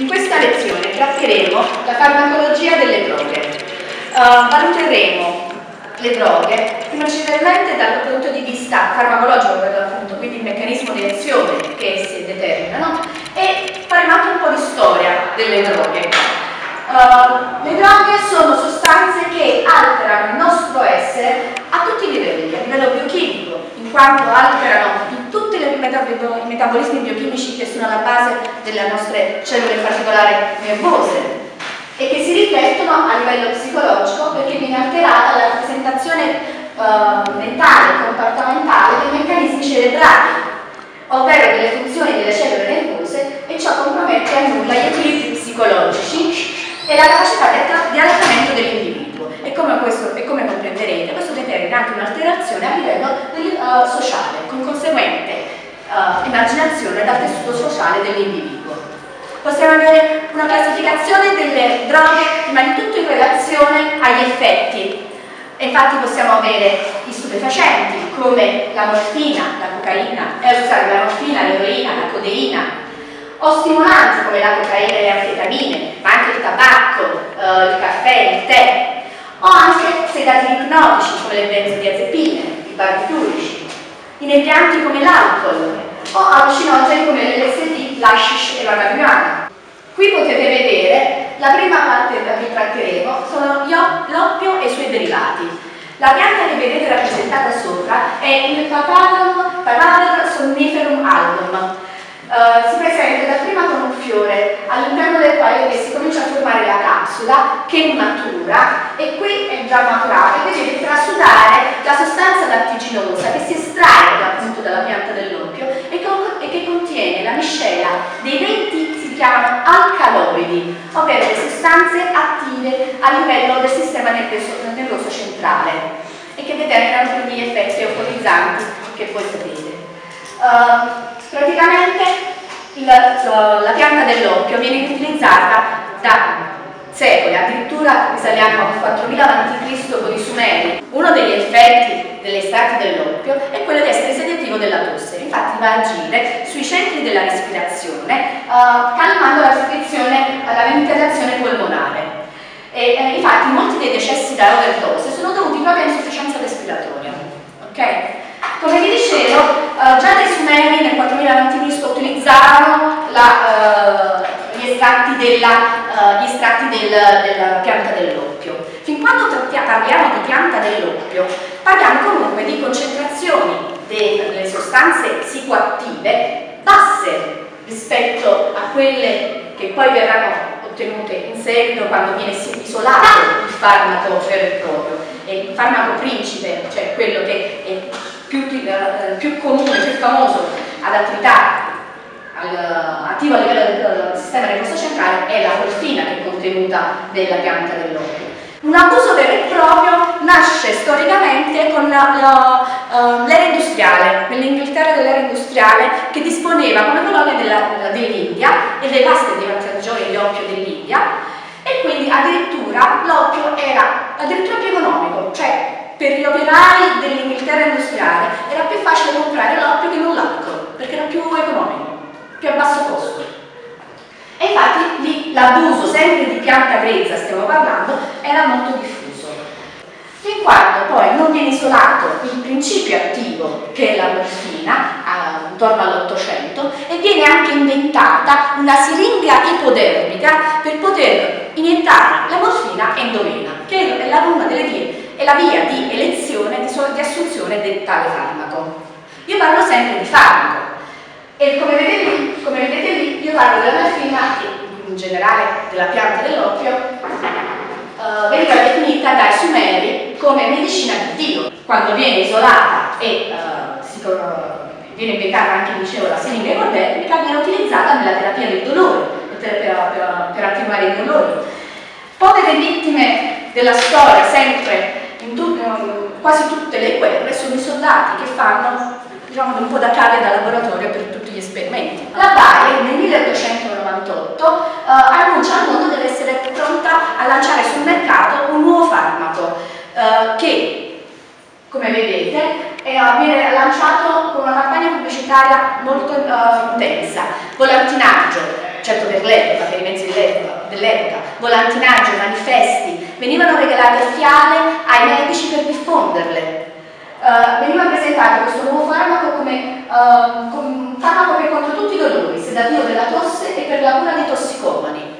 In questa lezione tratteremo la farmacologia delle droghe. Uh, valuteremo le droghe principalmente dal punto di vista farmacologico, per l'appunto, quindi il meccanismo di azione che esse determinano, e faremo anche un po' di storia delle droghe. Uh, le droghe sono sostanze che alterano il nostro essere a tutti i livelli, a livello biochimico, in quanto alterano in tutti i metabolismi biochimici che sono alla base delle nostre cellule particolari nervose e che si riflettono a livello psicologico perché viene alterata la rappresentazione uh, mentale, comportamentale dei meccanismi cerebrali, ovvero delle funzioni delle cellule nervose e ciò compromette a nulla gli equilibri psicologici e la capacità di adattamento dell'individuo e come, questo, e come comprenderete determina anche un'alterazione a livello del, uh, sociale con conseguente uh, emarginazione dal tessuto sociale dell'individuo. Possiamo avere una classificazione delle droghe ma di tutto in relazione agli effetti. Infatti possiamo avere i stupefacenti come la morfina, la cocaina, eh, la morfina, l'eroina, la codeina. O stimolanti come la cocaina e le anfetamine, ma anche il tabacco, eh, il caffè, il tè, o anche sedativi ipnotici come le benzodiazepine, i barbiturici, inebrianti come l'alcol, o allucinogeni come l'LSD, l'ashish e la marijuana. Qui potete vedere, la prima parte da cui tratteremo sono l'oppio e i suoi derivati. La pianta che vedete rappresentata sopra è il Papadum, Papadum somniferum album, Uh, si presenta dapprima con un fiore all'interno del quale si comincia a formare la capsula che matura e qui è già maturata e vedete trasudare la sostanza lattiginosa che si estrae appunto dalla pianta dell'oppio e, e, che contiene la miscela dei 20 si chiamano alcaloidi, ovvero le sostanze attive a livello del sistema nervoso, centrale e che determinano quindi gli effetti eucorizzanti che poi sapete. Uh, Praticamente la, la pianta dell'oppio viene utilizzata da secoli, addirittura risaliamo al 4000 a.C. con i Sumeri. Uno degli effetti degli estratti dell'oppio è quello di essere sedativo della tosse, infatti va a agire sui centri della respirazione, uh, calmando la frizione alla ventilazione polmonare. E, eh, infatti molti dei decessi da overdose sono dovuti proprio a insufficienza respiratoria. Okay? Come vi dicevo, eh, già dai Sumeri nel 4000 a.C. utilizzavano la, eh, gli estratti, della, eh, gli estratti del, della pianta dell'oppio. Fin quando parliamo di pianta dell'oppio, parliamo comunque di concentrazioni delle sostanze psicoattive basse rispetto a quelle che poi verranno ottenute in seguito quando viene isolato il farmaco vero e proprio. E il farmaco principe, cioè quello che è più, eh, più comune, più famoso ad attività al, attivo a livello del, del sistema nervoso centrale è la morfina che è contenuta nella pianta dell'oppio. Un abuso vero e proprio nasce storicamente con uh, l'era industriale, nell'Inghilterra dell'era industriale che disponeva come colonia dell'India e dei vasti di oppio dell'India e quindi addirittura l'oppio era addirittura più economico, cioè per gli operai dell'Inghilterra industriale era più facile comprare l'oppio che non l'alcol, perché era più economico, più a basso costo. E infatti lì l'abuso, sempre di pianta grezza stiamo parlando, era molto diffuso. Fin quando poi non viene isolato il principio attivo che è la morfina, intorno all'Ottocento, e viene anche inventata una siringa ipodermica per poter iniettare la morfina endovena, che è la una delle vie è la via di elezione, di, assunzione del tale farmaco. Io parlo sempre di farmaco e come vedete lì, come vedete lì io parlo della morfina e in generale della pianta dell'oppio uh, veniva definita dai sumeri come medicina di Dio. Quando viene isolata e uh, si, viene inventata anche, dicevo, la siringa ipodermica, viene utilizzata nella terapia del dolore, per, per, per, attenuare i dolori. Povere vittime della storia, sempre quasi tutte le guerre sono i soldati che fanno diciamo, un po' da cave da laboratorio per tutti gli esperimenti. La Bayer nel 1898 uh, annuncia al mondo di essere pronta a lanciare sul mercato un nuovo farmaco uh, che, come vedete, è, viene lanciato con una campagna pubblicitaria molto uh, intensa, volantinaggio, certo per l'epoca, per i mezzi dell'epoca, volantinaggio, manifesti, venivano regalati a fiale ai medici per diffonderle. Uh, veniva presentato questo nuovo farmaco come, uh, come un farmaco che contro tutti i dolori, sedativo per la tosse e per la cura dei tossicomani.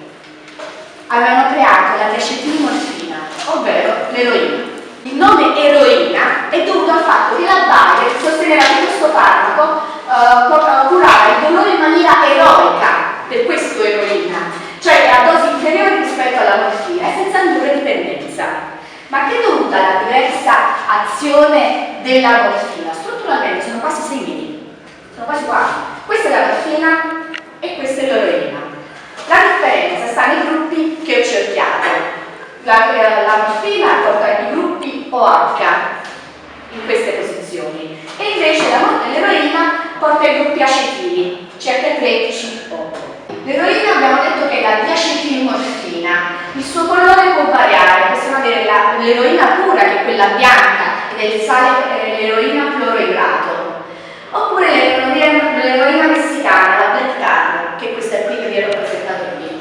Avevano creato la diacetilmorfina, ovvero l'eroina. Il nome eroina è dovuto al fatto che la Bayer sosteneva che questo farmaco uh, curava il dolore in maniera eroica, per questo eroina, cioè a dosi inferiori rispetto alla morfina e senza indurre dipendenza. Ma che è dovuta alla diversa azione della morfina? Strutturalmente sono quasi simili, sono quasi uguali. Questa è la morfina e questa è l'eroina. La differenza sta nei gruppi che ho cerchiato. La, eh, la morfina porta i gruppi OH in queste posizioni e invece l'eroina porta i gruppi acetili, CH3CO. L'eroina abbiamo detto che è la diacetilmorfina, il suo colore può variare, possiamo avere l'eroina pura che è quella bianca ed è il sale eh, l'eroina cloroidrato, oppure l'eroina messicana, la black tar, che è questa qui che vi ero presentato qui.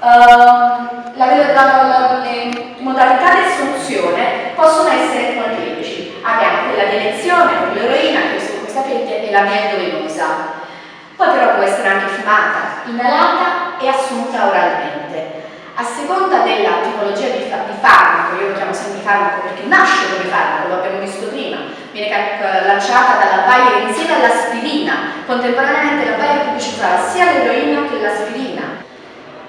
Uh, la, le modalità di assunzione possono essere molteplici. Abbiamo quella di elezione con l'eroina, che sapete è la miel poi però può essere anche fumata, inalata e assunta oralmente. A seconda della tipologia di farmaco, io lo chiamo sempre farmaco perché nasce come farmaco, lo abbiamo visto prima, viene lanciata dalla Bayer insieme all'aspirina, contemporaneamente la Bayer pubblicizzava sia l'eroina che l'aspirina.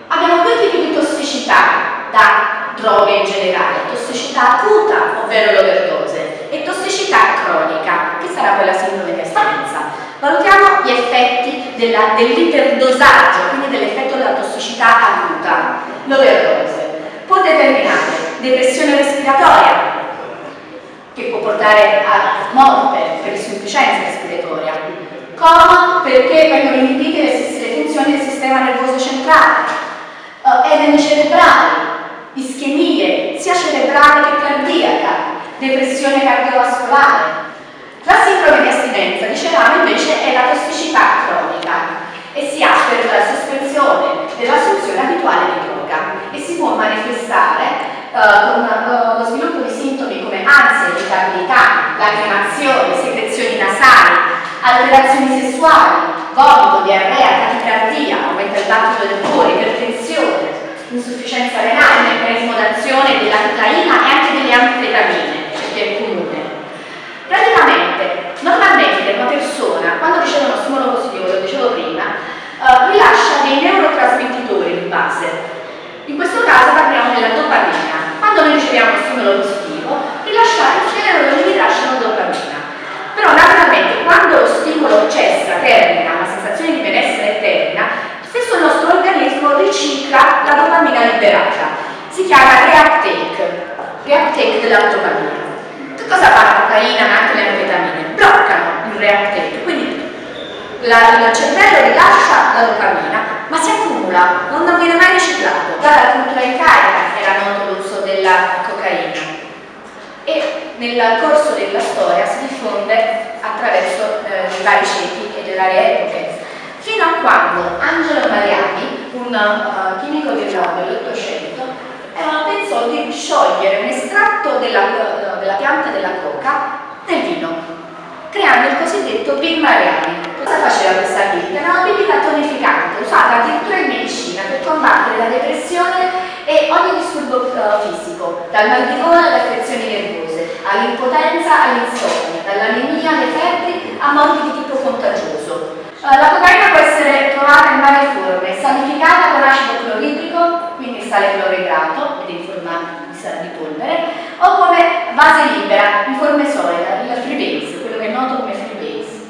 Abbiamo due tipi di tossicità da droghe in generale, tossicità acuta, ovvero l'overdose, e tossicità cronica, che sarà quella sindrome di astinenza. Valutiamo gli effetti dell'iperdosaggio, quindi dell'effetto della tossicità acuta. L'overdose può determinare depressione respiratoria, che può portare a morte per insufficienza respiratoria, coma perché vengono inibite le, funzioni del sistema nervoso centrale, uh, edemi cerebrali, ischemie sia cerebrale che cardiaca, depressione cardiovascolare, la sindrome di astinenza, dicevamo, invece è la tossicità cronica e si ha per la sospensione dell'assunzione abituale di droga e si può manifestare uh, lo sviluppo di sintomi come ansia, irritabilità, lacrimazione, secrezioni nasali, alterazioni sessuali, vomito, diarrea, tachicardia, aumenta il battito del cuore, ipertensione, insufficienza renale, meccanismo d'azione della cocaina e anche delle anfetamine, che è comune. Praticamente, normalmente una persona, quando riceve uno stimolo positivo, lo dicevo prima, uh, rilascia dei neurotrasmettitori di base. In questo caso parliamo della dopamina. Quando noi stimolo positivo, rilasciare, i neuroni rilasciano dopamina. Però naturalmente quando lo stimolo cessa, termina, la sensazione di benessere termina, stesso il nostro organismo ricicla la dopamina liberata. Si chiama reuptake, reuptake della dopamina. Che cosa fa la cocaina ma anche le anfetamine? Bloccano il reuptake, quindi la, il cervello rilascia la dopamina ma si accumula, non viene mai riciclato. Dalla cultura incarica era noto l'uso della cocaina e nel corso della storia si diffonde attraverso eh, i vari ceti e le varie epoche fino a quando Angelo Mariani, un uh, chimico nome dell'Ottocento, eh, pensò di sciogliere un estratto della, eh, della pianta della coca nel vino, creando il cosiddetto vin mariani. Cosa faceva questa bibita? Era una bibita tonificante, usata addirittura in medicina per combattere la depressione e ogni disturbo uh, fisico, dal mal di gola alle affezioni nervose, all'impotenza all'insonnia, dall'anemia alle febbri a morti di tipo contagioso. Uh, la cocaina può essere trovata in varie forme, sanificata con acido cloridrico, quindi sale cloridrato ed in forma di polvere, o come base libera in forma solida, il freebase, quello che è noto come freebase.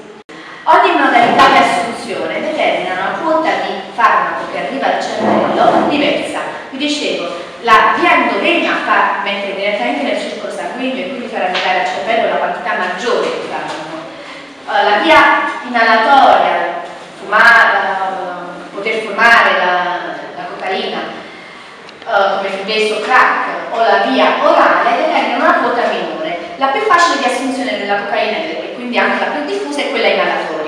Ogni modalità di assunzione determina una quota di farmaco che arriva al cervello diversa. Dicevo, la via endovena fa mettere direttamente nel circolo sanguigno e quindi far arrivare al cervello la quantità maggiore di farmaco. Uh, la via inalatoria, fumare, uh, poter fumare la, la cocaina, uh, come il crack o la via orale determinano una quota minore. La più facile di assunzione della cocaina e quindi anche la più diffusa è quella inalatore